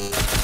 you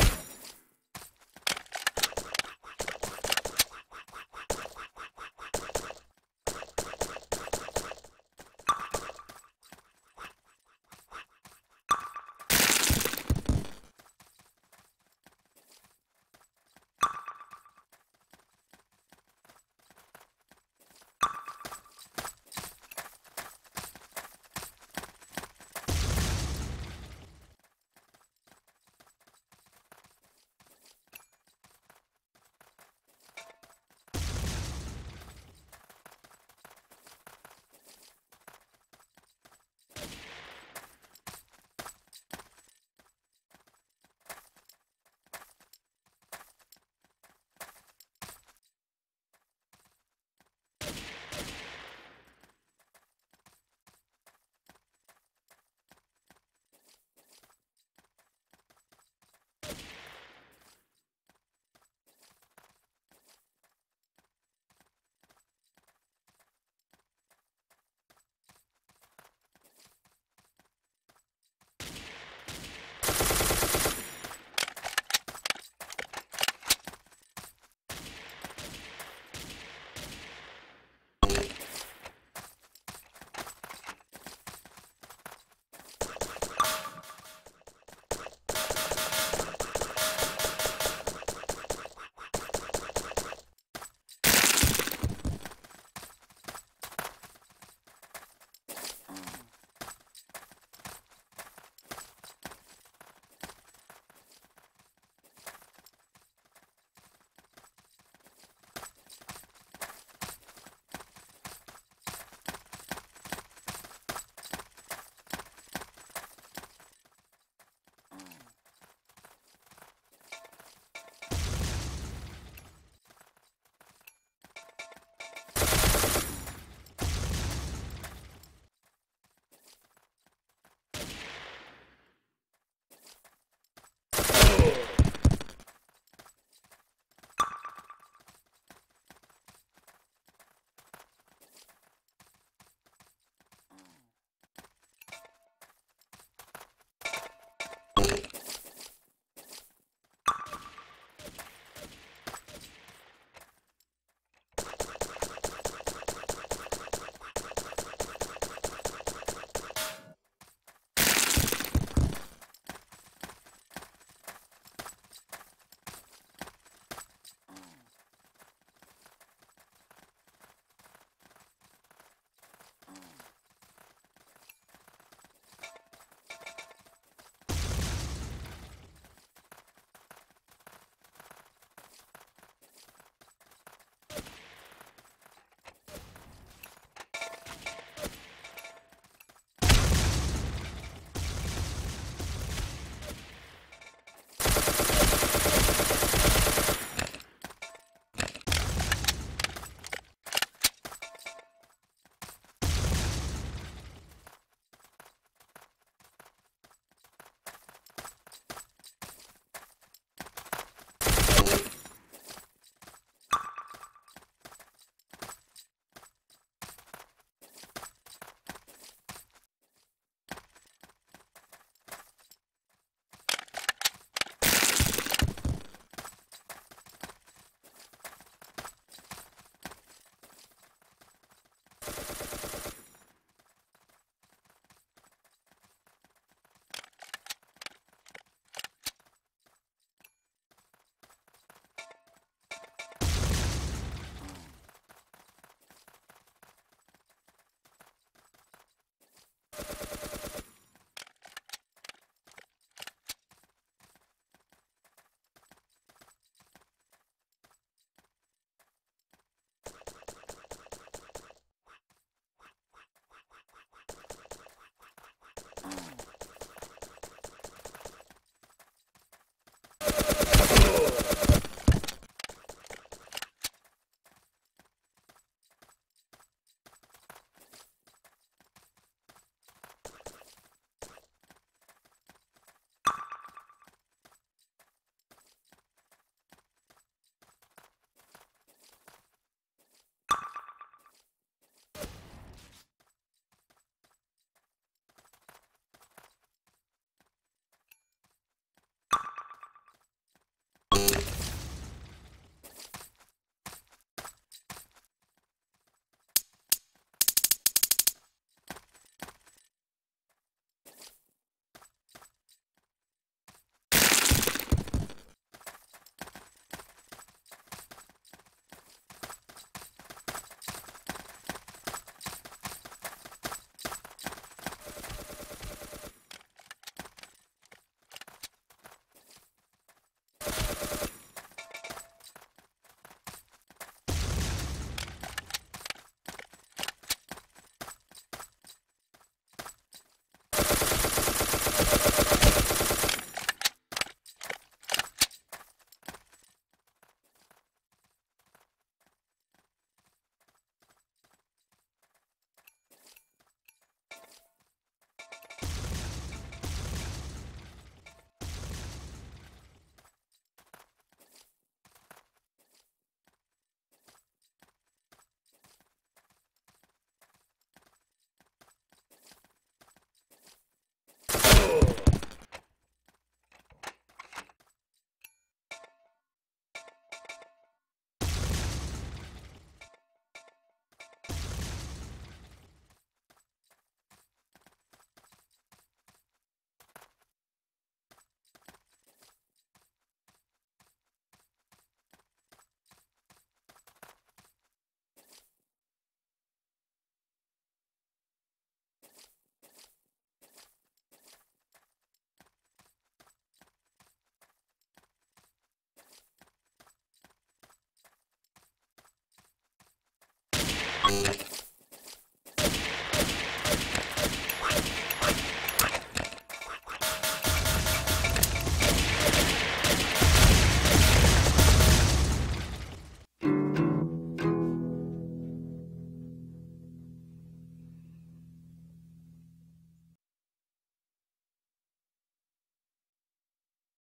Bye.